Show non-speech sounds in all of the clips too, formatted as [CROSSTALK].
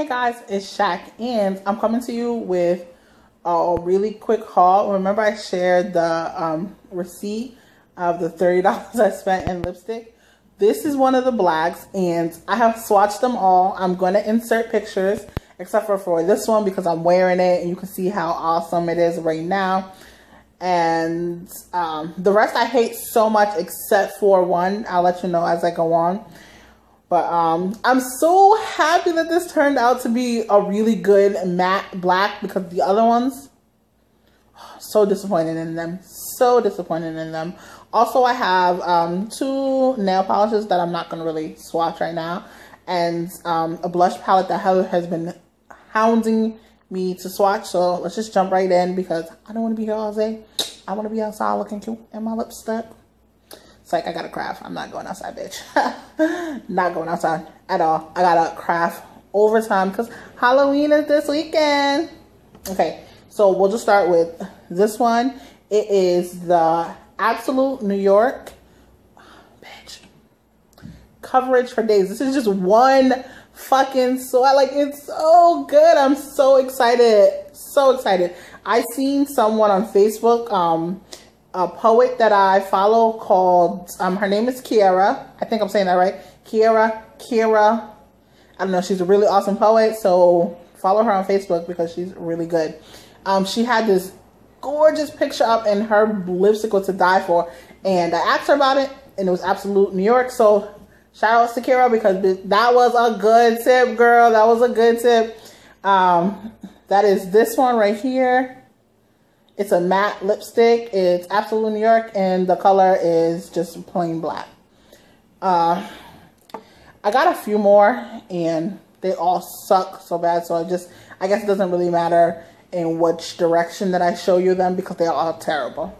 Hey guys, it's Shaq and I'm coming to you with a really quick haul. Remember I shared the um, receipt of the $30 [LAUGHS] I spent in lipstick? This is one of the blacks and I have swatched them all. I'm going to insert pictures except for for this one because I'm wearing it and you can see how awesome it is right now. And um, the rest I hate so much except for one. I'll let you know as I go on. But um, I'm so happy that this turned out to be a really good matte black because the other ones, so disappointed in them. So disappointed in them. Also, I have um, two nail polishes that I'm not going to really swatch right now. And um, a blush palette that has been hounding me to swatch. So let's just jump right in because I don't want to be here all day. I want to be outside looking cute in my lipstick. It's like I got to craft. I'm not going outside, bitch. [LAUGHS] not going outside at all. I got to craft overtime because Halloween is this weekend. Okay, so we'll just start with this one. It is the Absolute New York. Bitch. Coverage for days. This is just one fucking so I like it's so good. I'm so excited. So excited. I seen someone on Facebook um a poet that I follow called, um, her name is Kiera. I think I'm saying that right. Kiera, Kiera. I don't know. She's a really awesome poet. So follow her on Facebook because she's really good. Um, she had this gorgeous picture up and her lipstick was to die for. And I asked her about it and it was absolute New York. So shout out to Kiera because that was a good tip, girl. That was a good tip. Um, that is this one right here. It's a matte lipstick. It's Absolute New York, and the color is just plain black. Uh, I got a few more, and they all suck so bad. So I just, I guess it doesn't really matter in which direction that I show you them because they're all terrible.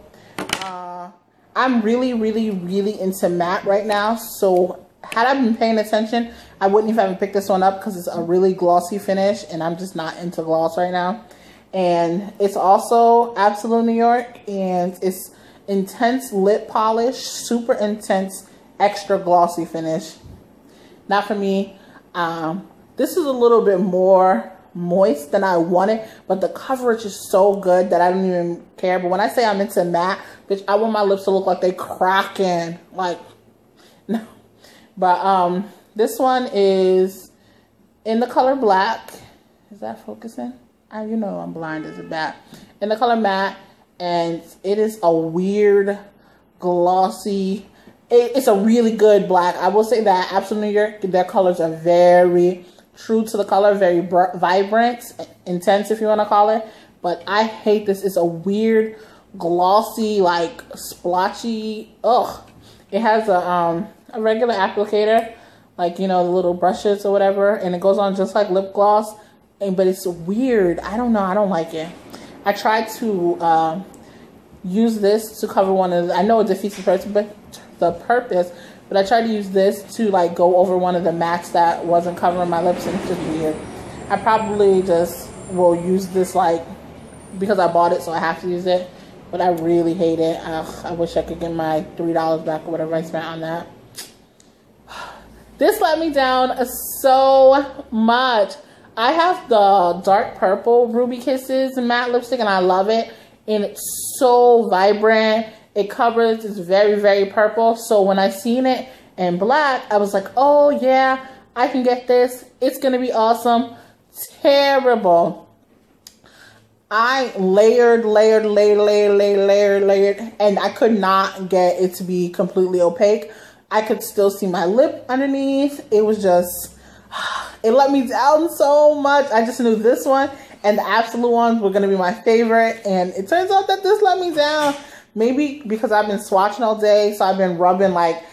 Uh, I'm really, really, really into matte right now. So had I been paying attention, I wouldn't even picked this one up because it's a really glossy finish, and I'm just not into gloss right now and it's also Absolute New York and it's intense lip polish, super intense, extra glossy finish. Not for me. Um, this is a little bit more moist than I wanted, but the coverage is so good that I don't even care. But when I say I'm into matte, bitch, I want my lips to look like they cracking. Like, [LAUGHS] no. But um, this one is in the color black. Is that focusing? I, you know I'm blind as a bat. In the color matte, and it is a weird, glossy, it, it's a really good black. I will say that Absolute New York, their colors are very true to the color, very vibrant, intense if you want to call it. But I hate this. It's a weird, glossy, like splotchy. Ugh. It has a um a regular applicator, like you know the little brushes or whatever, and it goes on just like lip gloss but it's weird. I don't know. I don't like it. I tried to uh, use this to cover one of the, I know it defeats the purpose, but the purpose, but I tried to use this to like go over one of the mats that wasn't covering my lips and it's just weird. I probably just will use this like, because I bought it so I have to use it, but I really hate it. Ugh, I wish I could get my $3 back or whatever I spent on that. [SIGHS] This let me down so much. I have the dark purple Ruby Kisses matte lipstick and I love it. And it's so vibrant. It covers, it's very, very purple. So when I seen it in black, I was like, oh yeah, I can get this. It's going to be awesome. Terrible. I layered, layered, layered, layered, layered, layered, layered, and I could not get it to be completely opaque. I could still see my lip underneath. It was just [SIGHS] it let me down so much. I just knew this one and the absolute ones were going to be my favorite. And it turns out that this let me down. Maybe because I've been swatching all day. So I've been rubbing like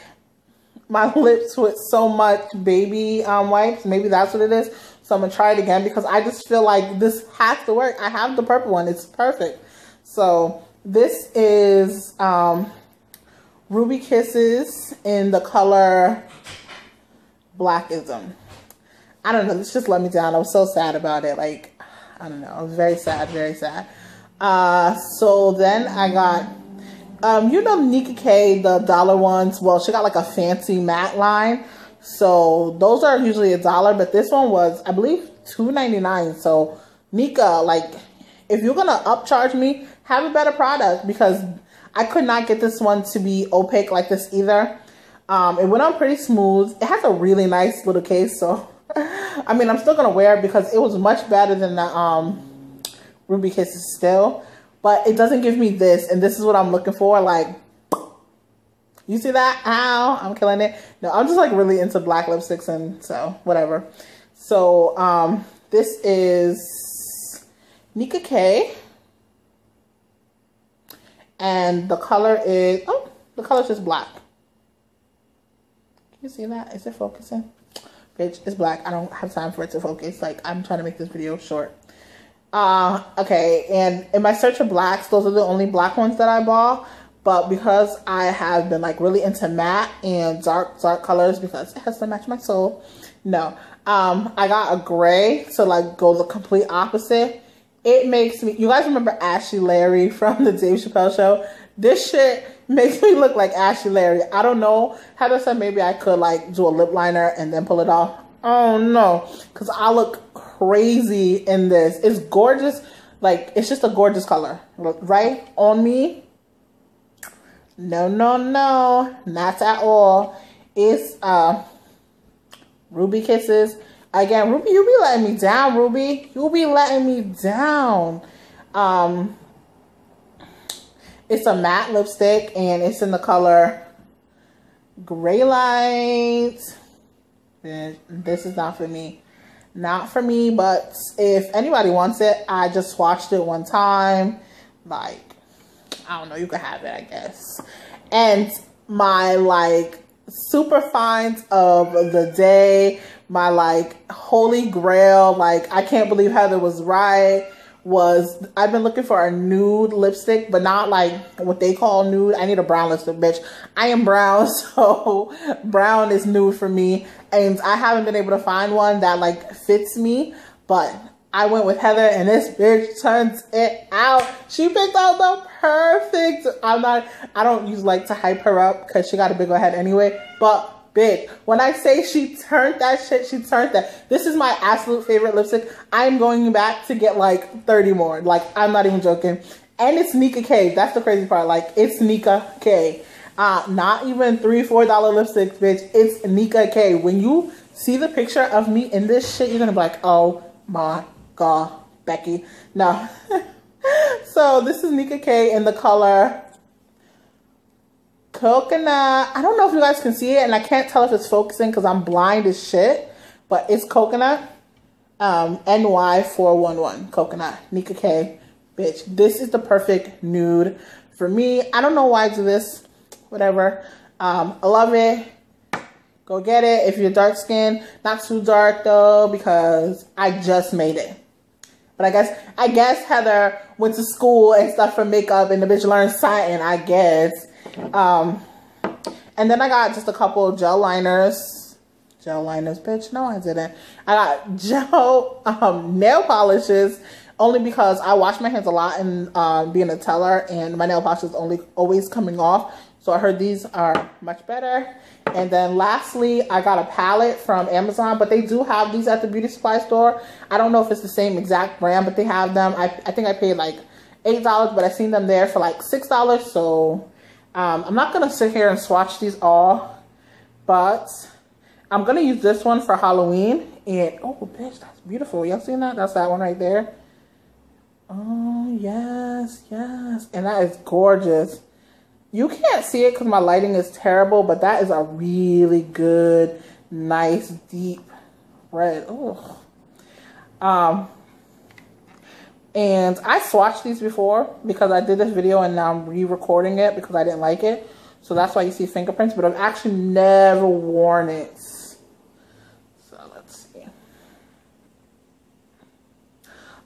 my [LAUGHS] lips with so much baby um, wipes. Maybe that's what it is. So I'm going to try it again because I just feel like this has to work. I have the purple one. It's perfect. So this is um, Ruby Kisses in the color Blackism. I don't know. This just let me down. I was so sad about it. Like, I don't know. I was very sad, very sad. Uh, so then I got, um, you know, Nicka K, the dollar ones. Well, she got like a fancy matte line. So those are usually a dollar, but this one was, I believe, two ninety nine. So Nicka, like, if you're gonna upcharge me, have a better product because I could not get this one to be opaque like this either. Um, it went on pretty smooth. It has a really nice little case, so I mean, I'm still gonna wear it because it was much better than the um, ruby Kisses still. But it doesn't give me this, and this is what I'm looking for. Like, you see that? Ow, I'm killing it. No, I'm just like really into black lipsticks, and so whatever. So um, this is Nicka K. And the color is, oh, the color is just black. Can you see that? Is it focusing? Bitch, it's black. I don't have time for it to focus. Like, I'm trying to make this video short. Uh, okay, and in my search of blacks, those are the only black ones that I bought. But because I have been like really into matte and dark, dark colors because it has to match my soul. No, um, I got a gray to like go the complete opposite. It makes me, you guys remember Ashley Larry [LAUGHS] from the Dave Chappelle show? This shit [LAUGHS] makes me look like Ashley Larry. I don't know. Heather said maybe I could like do a lip liner and then pull it off. Oh no, because I look crazy in this. It's gorgeous. Like, it's just a gorgeous color, right? On me. No, no, no, not at all. It's uh, Ruby Kisses. Again, Ruby, you be letting me down, Ruby. You be letting me down. Um, it's a matte lipstick and it's in the color Gray Light. This is not for me. Not for me, but if anybody wants it, I just swatched it one time. Like, I don't know, you could have it, I guess. And my like super finds of the day, my like holy grail, like I can't believe Heather was right was I've been looking for a nude lipstick, but not like what they call nude. I need a brown lipstick, bitch. I am brown, [LAUGHS] so brown is nude for me. And I haven't been able to find one that like fits me, but I went with Heather and this bitch turns it out. She picked out the perfect, I'm not, I don't use like to hype her up because she got a big head anyway, but big. When I say she turned that shit, she turned that. This is my absolute favorite lipstick. I'm going back to get like 30 more. Like, I'm not even joking. And it's Nicka K. That's the crazy part. Like, it's Nicka K. Uh, not even three, four dollar lipsticks, bitch. It's Nicka K. When you see the picture of me in this shit, you're gonna be like, oh my god, Becky. No. [LAUGHS] so this is Nicka K in the color coconut. I don't know if you guys can see it, and I can't tell if it's focusing because I'm blind as shit. But it's coconut. Um, NY411 coconut. Nicka K. Bitch, this is the perfect nude for me. I don't know why I do this. Whatever. Um, I love it. Go get it if you're dark skinned. Not too dark though, because I just made it. But I guess I guess Heather went to school and stuff for makeup and the bitch learned something, I guess. Um, and then I got just a couple of gel liners. Gel liners, bitch. No, I didn't. I got [LAUGHS] gel um, nail polishes only because I wash my hands a lot and um, being a teller and my nail polish is only always coming off. So I heard these are much better. And then lastly, I got a palette from Amazon, but they do have these at the beauty supply store. I don't know if it's the same exact brand, but they have them. I, I think I paid like $8, but I seen them there for like $6. So um, I'm not going to sit here and swatch these all, but I'm going to use this one for Halloween. And, oh, bitch, that's beautiful. Y'all seen that? That's that one right there. Oh, yes, yes. And that is gorgeous. You can't see it because my lighting is terrible, but that is a really good, nice, deep red. Oh. Um, and I swatched these before because I did this video and now I'm re-recording it because I didn't like it. So that's why you see fingerprints, but I've actually never worn it. So let's see.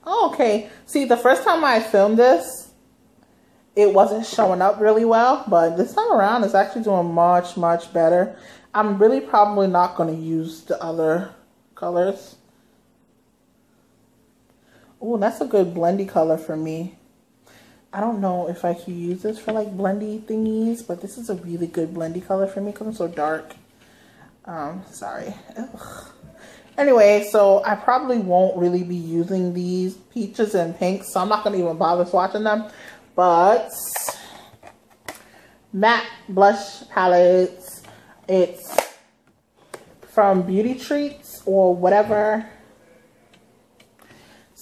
Oh, okay. See, the first time I filmed this, it wasn't showing up really well, but this time around it's actually doing much, much better. I'm really probably not going to use the other colors. Oh, that's a good blendy color for me. I don't know if I could use this for like blendy thingies, but this is a really good blendy color for me because I'm so dark. Um, sorry. Ugh. Anyway, so I probably won't really be using these peaches and pinks, so I'm not going to even bother swatching them. But matte blush palettes. It's from Beauty Treats or whatever.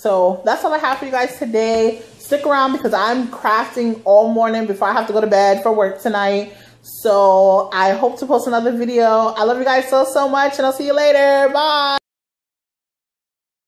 So that's all I have for you guys today. Stick around because I'm crafting all morning before I have to go to bed for work tonight. So I hope to post another video. I love you guys so, so much and I'll see you later. Bye.